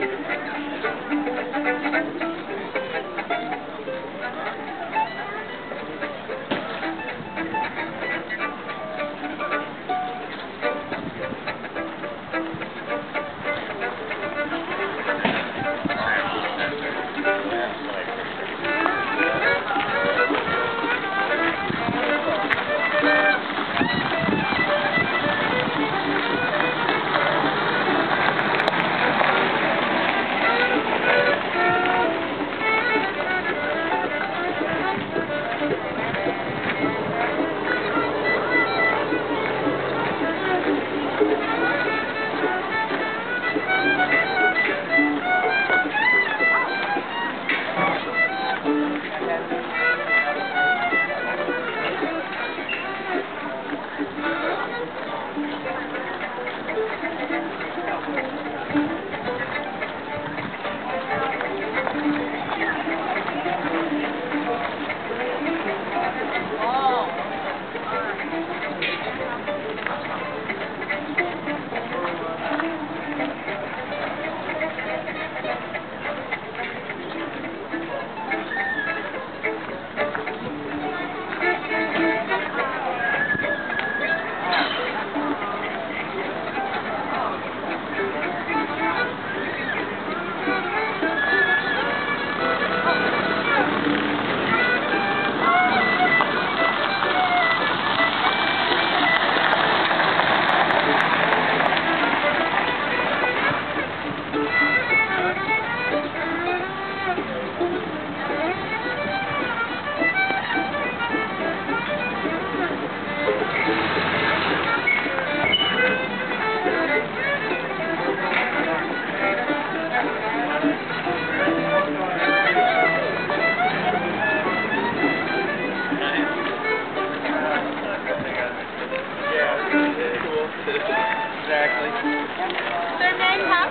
Thank you. Thank you. Exactly. Their name, huh?